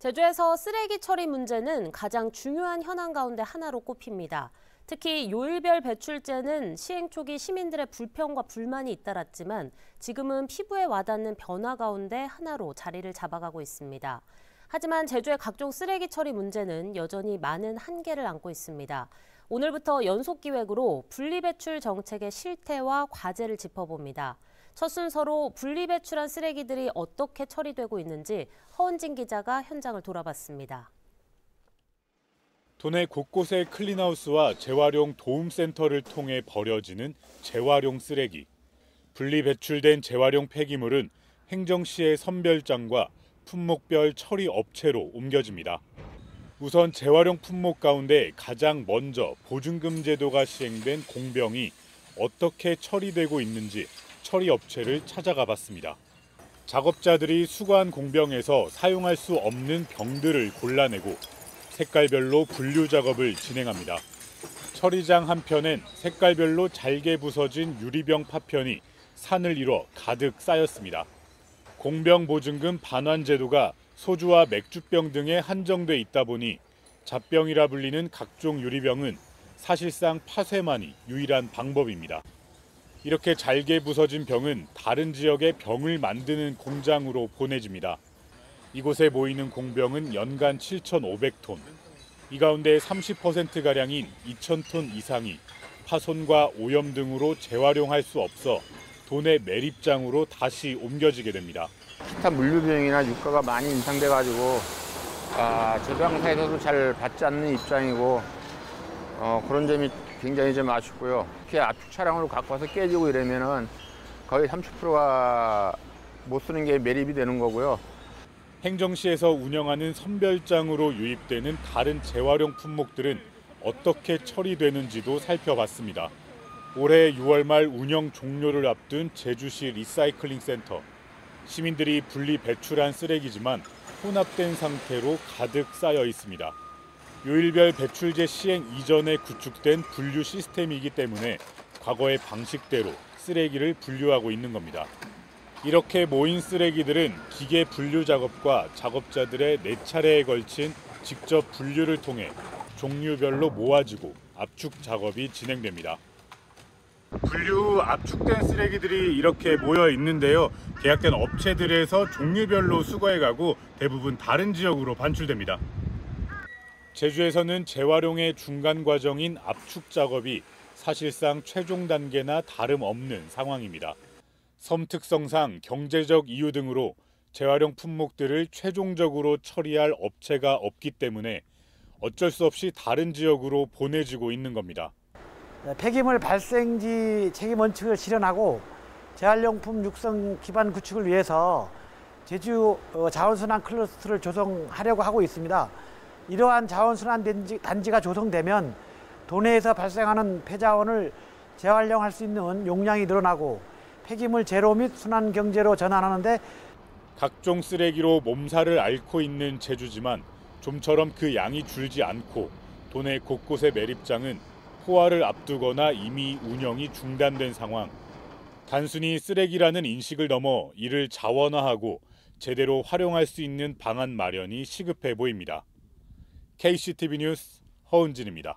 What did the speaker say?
제주에서 쓰레기 처리 문제는 가장 중요한 현안 가운데 하나로 꼽힙니다. 특히 요일별 배출제는 시행 초기 시민들의 불평과 불만이 잇따랐지만 지금은 피부에 와닿는 변화 가운데 하나로 자리를 잡아가고 있습니다. 하지만 제주의 각종 쓰레기 처리 문제는 여전히 많은 한계를 안고 있습니다. 오늘부터 연속 기획으로 분리배출 정책의 실태와 과제를 짚어봅니다. 첫 순서로 분리배출한 쓰레기들이 어떻게 처리되고 있는지 허은진 기자가 현장을 돌아봤습니다. 도내 곳곳의 클린하우스와 재활용 도움센터를 통해 버려지는 재활용 쓰레기. 분리 배출된 재활용 폐기물은 행정시의 선별장과 품목별 처리 업체로 옮겨집니다. 우선 재활용 품목 가운데 가장 먼저 보증금 제도가 시행된 공병이 어떻게 처리되고 있는지 처리 업체를 찾아가 봤습니다. 작업자들이 수거한 공병에서 사용할 수 없는 병들을 골라내고 색깔별로 분류 작업을 진행합니다. 처리장 한편엔 색깔별로 잘게 부서진 유리병 파편이 산을 이뤄 가득 쌓였습니다. 공병 보증금 반환 제도가 소주와 맥주병 등에 한정돼 있다 보니 잡병이라 불리는 각종 유리병은 사실상 파쇄만이 유일한 방법입니다. 이렇게 잘게 부서진 병은 다른 지역의 병을 만드는 공장으로 보내집니다. 이곳에 모이는 공병은 연간 7,500톤. 이 가운데 30%가량인 2,000톤 이상이 파손과 오염 등으로 재활용할 수 없어 도내 매립장으로 다시 옮겨지게 됩니다. 기타 물류비용이나 유가가 많이 인상돼가지고 아, 제조회사에서도 잘 받지 않는 입장이고 어, 그런 점이 굉장히 좀 아쉽고요. 특히 압축 차량으로 갖고 와서 깨지고 이러면은 거의 30%가 못 쓰는 게 매립이 되는 거고요. 행정시에서 운영하는 선별장으로 유입되는 다른 재활용 품목들은 어떻게 처리되는지도 살펴봤습니다. 올해 6월 말 운영 종료를 앞둔 제주시 리사이클링 센터. 시민들이 분리 배출한 쓰레기지만 혼합된 상태로 가득 쌓여 있습니다. 요일별 배출제 시행 이전에 구축된 분류 시스템이기 때문에 과거의 방식대로 쓰레기를 분류하고 있는 겁니다. 이렇게 모인 쓰레기들은 기계 분류 작업과 작업자들의 네 차례에 걸친 직접 분류를 통해 종류별로 모아지고 압축 작업이 진행됩니다. 분류 압축된 쓰레기들이 이렇게 모여 있는데요. 계약된 업체들에서 종류별로 수거해 가고 대부분 다른 지역으로 반출됩니다. 제주에서는 재활용의 중간 과정인 압축 작업이 사실상 최종 단계나 다름없는 상황입니다. 섬 특성상 경제적 이유 등으로 재활용 품목들을 최종적으로 처리할 업체가 없기 때문에 어쩔 수 없이 다른 지역으로 보내지고 있는 겁니다. 네, 폐기물 발생지 책임 원칙을 실현하고 재활용품 육성 기반 구축을 위해서 제주 어, 자원순환 클러스터를 조성하려고 하고 있습니다. 이러한 자원순환 단지, 가 조성되면 도내에서 발생하는 폐자원을 재활용할 수 있는 용량이 늘어나고 폐기물 제로 및 순환 경제로 전환하는데 각종 쓰레기로 몸살을 앓고 있는 제주지만 좀처럼 그 양이 줄지 않고 도내 곳곳의 매립장은 포화를 앞두거나 이미 운영이 중단된 상황. 단순히 쓰레기라는 인식을 넘어 이를 자원화하고 제대로 활용할 수 있는 방안 마련이 시급해 보입니다. KCTV 뉴스 허은진입니다.